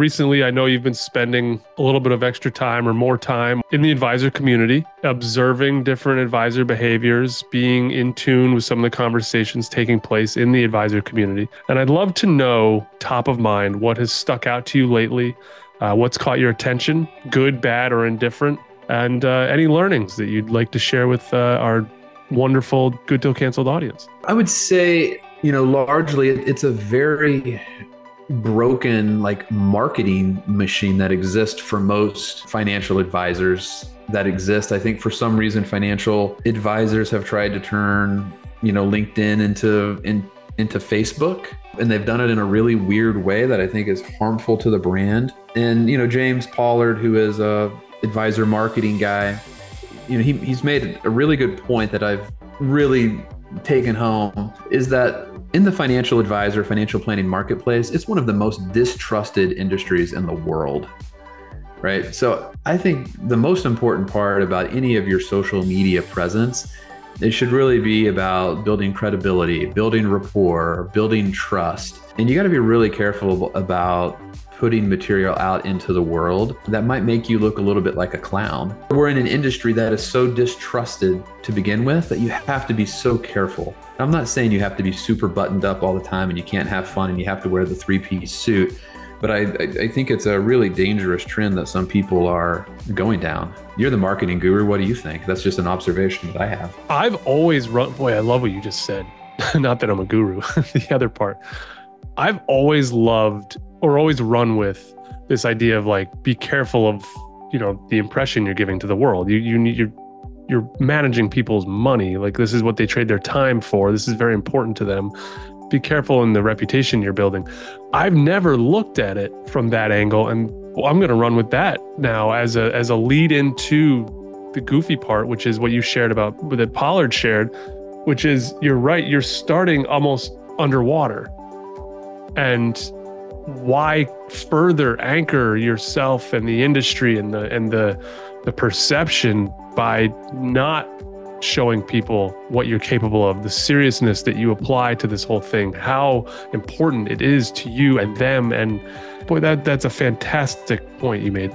Recently, I know you've been spending a little bit of extra time or more time in the advisor community, observing different advisor behaviors, being in tune with some of the conversations taking place in the advisor community. And I'd love to know, top of mind, what has stuck out to you lately, uh, what's caught your attention, good, bad, or indifferent, and uh, any learnings that you'd like to share with uh, our wonderful Good Til Cancelled audience. I would say, you know, largely it's a very broken like marketing machine that exists for most financial advisors that exist. I think for some reason financial advisors have tried to turn, you know, LinkedIn into in, into Facebook and they've done it in a really weird way that I think is harmful to the brand. And you know, James Pollard who is a advisor marketing guy, you know, he, he's made a really good point that I've really taken home is that in the financial advisor, financial planning marketplace, it's one of the most distrusted industries in the world. Right. So I think the most important part about any of your social media presence, it should really be about building credibility, building rapport, building trust. And you got to be really careful about putting material out into the world that might make you look a little bit like a clown. We're in an industry that is so distrusted to begin with that you have to be so careful. I'm not saying you have to be super buttoned up all the time and you can't have fun and you have to wear the three piece suit. But I, I think it's a really dangerous trend that some people are going down. You're the marketing guru. What do you think? That's just an observation that I have. I've always run, boy, I love what you just said. not that I'm a guru, the other part. I've always loved or always run with this idea of like be careful of you know the impression you're giving to the world. You you need you're you're managing people's money. Like this is what they trade their time for. This is very important to them. Be careful in the reputation you're building. I've never looked at it from that angle, and I'm going to run with that now as a as a lead into the goofy part, which is what you shared about that Pollard shared, which is you're right. You're starting almost underwater, and why further anchor yourself and the industry and the and the the perception by not showing people what you're capable of, the seriousness that you apply to this whole thing, how important it is to you and them. And boy, that that's a fantastic point you made.